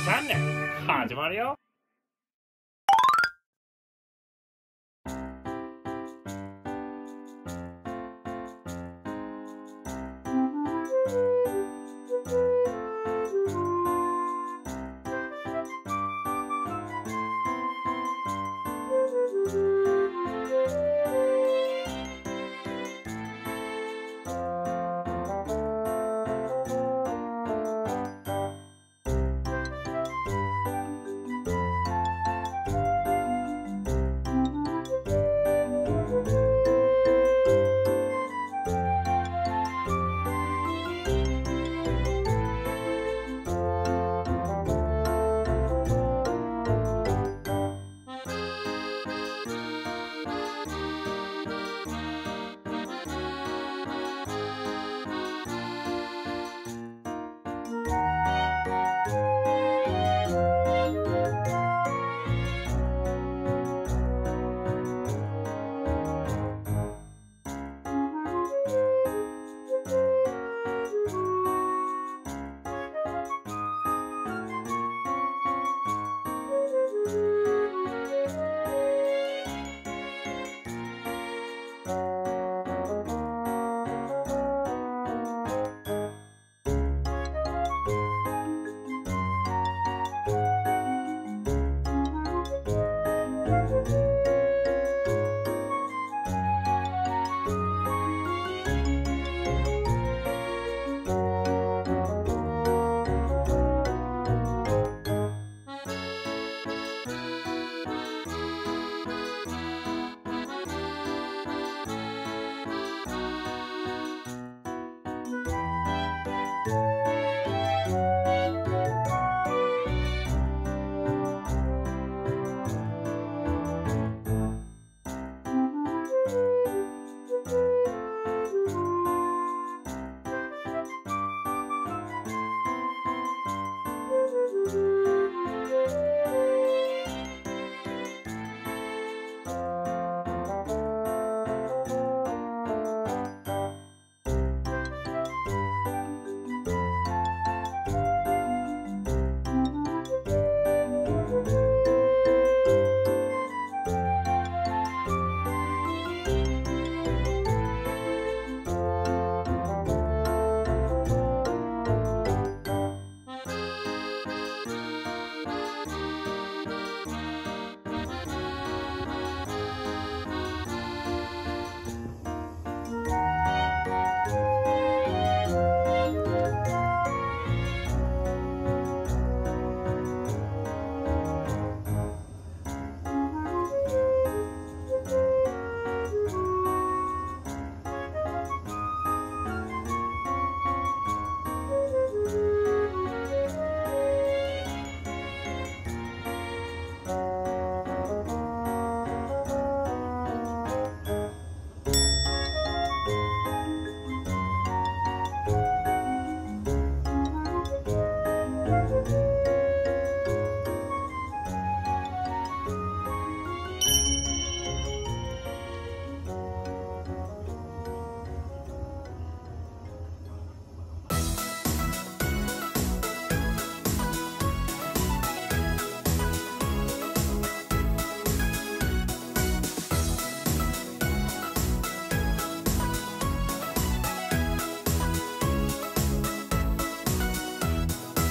の3年始まるようん。